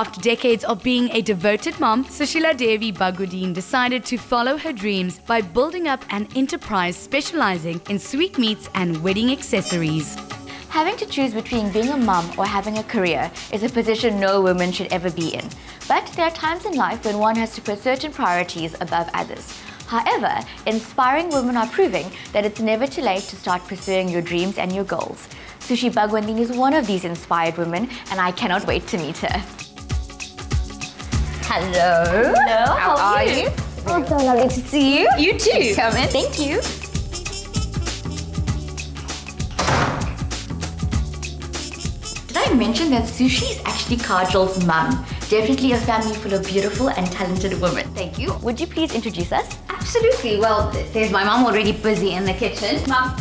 After decades of being a devoted mom, Sushiladevi Bagwandeen decided to follow her dreams by building up an enterprise specializing in sweetmeats and wedding accessories. Having to choose between being a mum or having a career is a position no woman should ever be in. But there are times in life when one has to put certain priorities above others. However, inspiring women are proving that it's never too late to start pursuing your dreams and your goals. Sushi Bagwandeen is one of these inspired women, and I cannot wait to meet her. Hello. Hello, How, how are you? you? Oh, so lovely to see you. You too. Come in. Thank you. Did I mention that Sushi is actually Kajal's mum? Definitely a family full of beautiful and talented women. Thank you. Would you please introduce us? Absolutely. Well, there's my mum already busy in the kitchen. Mom,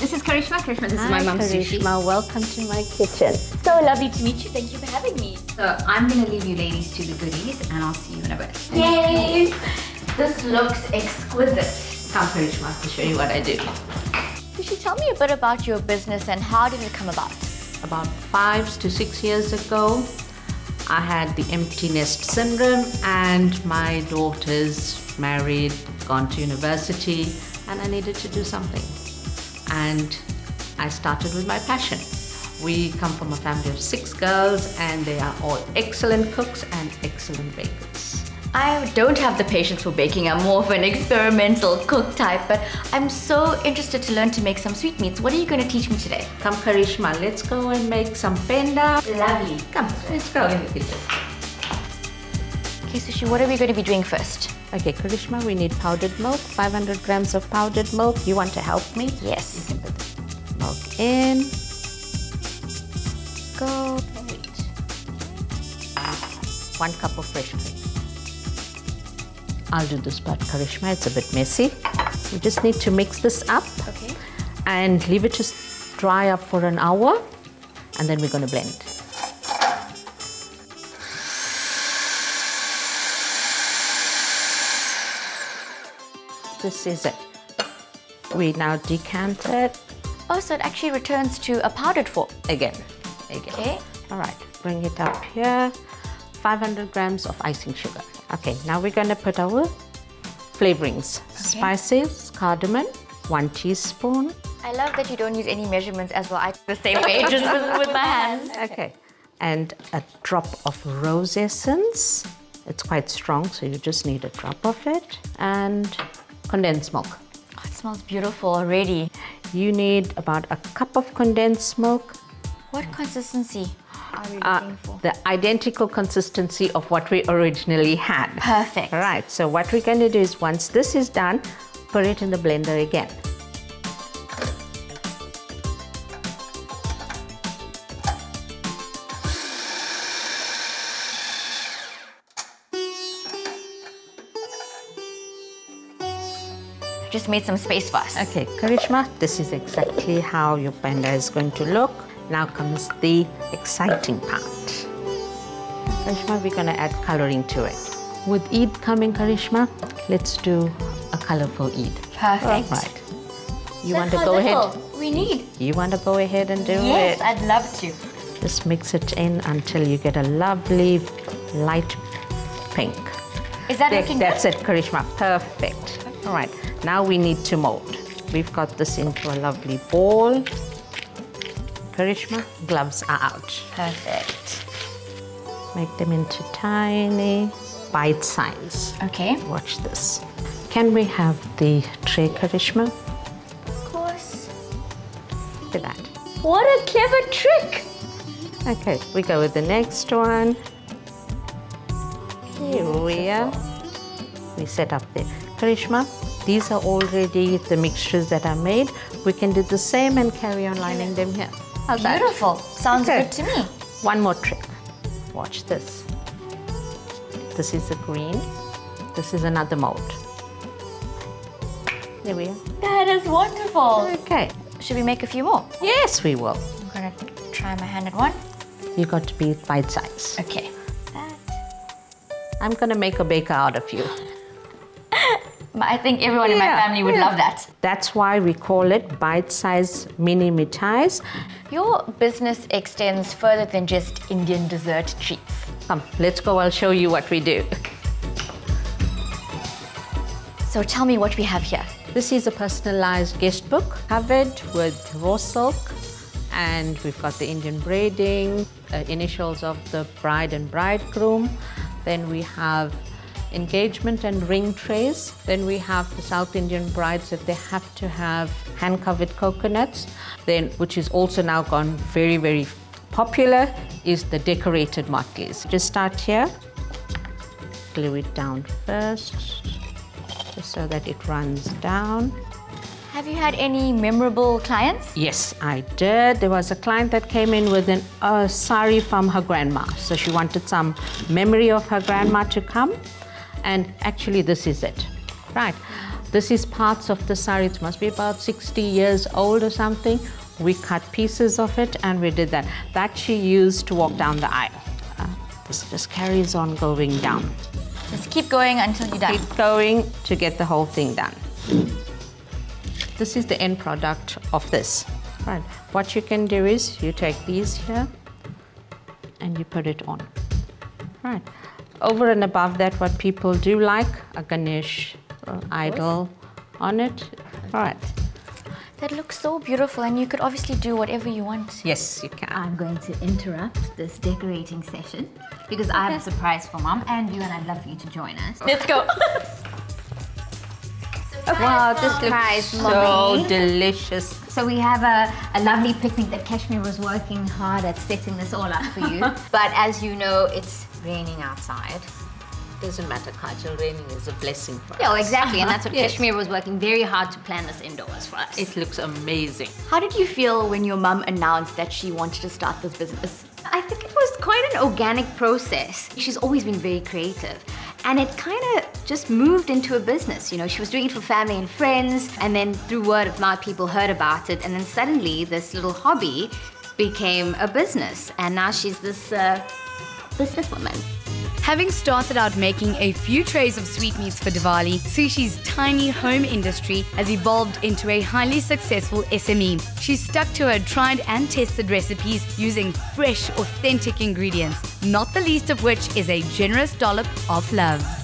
this is Carishma. Carishma, this is my mom, Sushi. welcome to my kitchen. So lovely to meet you. Thank you for having me. So I'm gonna leave you ladies to the goodies, and I'll see you in a bit. Yay! This looks exquisite. Come, Carishma, to show you what I do. Sushi, tell me a bit about your business and how did it come about? About five to six years ago, I had the empty nest syndrome, and my daughters married, gone to university, and I needed to do something. And I started with my passion. We come from a family of six girls, and they are all excellent cooks and excellent bakers. I don't have the patience for baking. I'm more of an experimental cook type, but I'm so interested to learn to make some sweetmeats. What are you going to teach me today? Come, Carishma, let's go and make some penda. Lovely. Come, let's go in the kitchen. Okay, Sushi, what are we going to be doing first? Okay, Carishma, we need powdered milk, 500 grams of powdered milk. You want to help me? Yes. Milk in. Go. Wait. One cup of fresh cream. I'll do this part, Carishma. It's a bit messy. We just need to mix this up Okay. and leave it to dry up for an hour, and then we're going to blend. This is it. We now decant it Oh, so it actually returns to a powdered form. again. Again. Okay. All right, bring it up here. 500 grams of icing sugar. Okay, now we're going to put our flavorings. Spices, cardamom, one teaspoon. I love that you don't use any measurements as well. I the same way, just with, with my hands. Okay. And a drop of rose essence. It's quite strong, so you just need a drop of it. And condensed milk. Oh, it smells beautiful already. You need about a cup of condensed milk. What consistency are we Uh, looking for? the identical consistency of what we originally had. Perfect. All right, so what we're going to do is once this is done, put it in the blender again. Just made some space for us. Okay, Carishma, this is exactly how your penda is going to look. Now comes the exciting part. Carishma, we're going to add coloring to it. With Eid coming, Carishma, let's do a colorful Eid. Perfect. Right. You want to go ahead? We need. You want to go ahead and do Yes, it? Yes, I'd love to. Just mix it in until you get a lovely light pink. Is that There, looking that's good? it, Carishma. Perfect. All right, now we need to mold. We've got this into a lovely ball. Carishma, gloves are out. Perfect. Make them into tiny bite size. Okay. Watch this. Can we have the tray, Carishma? Of course. Look at that. What a clever trick! Okay, we go with the next one. Here we are. We set up there. Carishma, these are already the mixtures that are made. We can do the same and carry on lining them here. How's that? Beautiful. Sounds Okay. good to me. One more trick. Watch this. This is the green. This is another mold. There we are. That is wonderful. Okay. Should we make a few more? Yes, we will. I'm gonna try my hand at one. You got to be bite size. Okay. That. I'm gonna make a baker out of you. I think everyone in my family would yeah. love that. That's why we call it bite-sized mini mithais. Your business extends further than just Indian dessert treats. Come, let's go. I'll show you what we do. So tell me what we have here. This is a personalized guest book covered with raw silk and we've got the Indian braiding, uh, initials of the bride and bridegroom. Then we have engagement and ring trays. Then we have the South Indian brides that they have to have hand covered coconuts. Then, which is also now gone very, very popular, is the decorated motlis. Just start here, glue it down first, just so that it runs down. Have you had any memorable clients? Yes, I did. There was a client that came in with an uh, sari from her grandma. So she wanted some memory of her grandma to come. And actually, this is it. Right. This is parts of the sari. It must be about 60 years old or something. We cut pieces of it and we did that. That she used to walk down the aisle. Uh, this just carries on going down. Just keep going until you're done. Keep going to get the whole thing done. This is the end product of this. Right. What you can do is you take these here and you put it on. Right. Over and above that, what people do like a Ganesh uh, idol on it. All right. That looks so beautiful, and you could obviously do whatever you want. Yes, you can. I'm going to interrupt this decorating session because I have a surprise for mom and you, and I'd love for you to join us. Let's go. Wow, this Surprise, looks mommy. so delicious. So we have a, a lovely picnic that Carishma was working hard at setting this all up for you. but as you know, it's raining outside. Doesn't matter, Kajal, raining is a blessing for Yeah, well, us. exactly, and that's what uh-huh. Yes. Carishma was working very hard to plan this indoors for us. It looks amazing. How did you feel when your mum announced that she wanted to start this business? I think it was quite an organic process. She's always been very creative. And it kind of just moved into a business. You know, she was doing it for family and friends, and then through word of mouth, people heard about it. And then suddenly, this little hobby became a business. And now she's this uh, businesswoman. Having started out making a few trays of sweetmeats for Diwali, Sushi's tiny home industry has evolved into a highly successful SME. She's stuck to her tried and tested recipes using fresh, authentic ingredients, not the least of which is a generous dollop of love.